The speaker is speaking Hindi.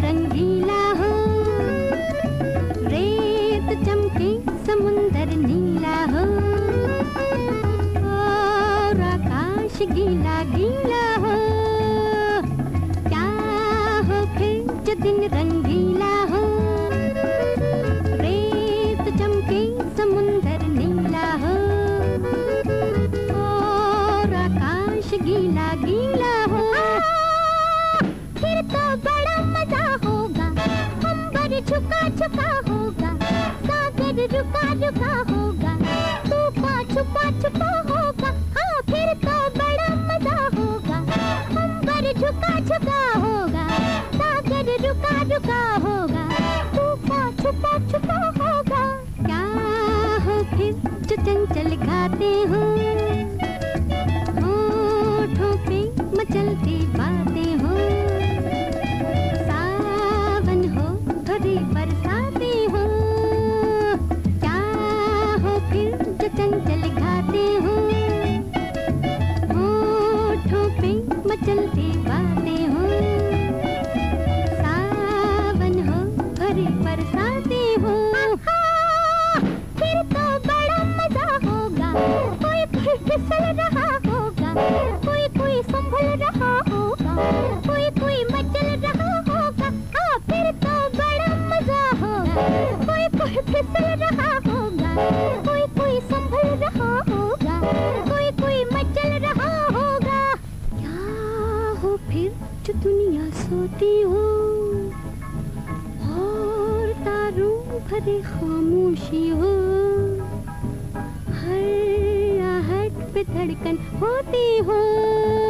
रंगीला हो। रेत चमके समुंदर नीला हो। और आकाश गीला गी छुका छुका होगा, सागर रुका रुका होगा तूफा छुपा छुपा होगा हाँ फिर तो बड़ा मज़ा होगा। अंबर झुका झुका होगा, सागर रुका रुका होगा। पे मचलती बातें हो। सावन हो थोड़ी बरसाती हो। फिर तो बड़ा मज़ा होगा। कोई कोई फिसल रहा होगा। कोई कोई संभल रहा होगा। कोई कोई मचल रहा होगा। हाँ फिर तो बड़ा मज़ा होगा। कोई कोई फिसल रहा जो दुनिया सोती हो। और तारों भरे खामोशी हो। हर आहट पे धड़कन होती हो।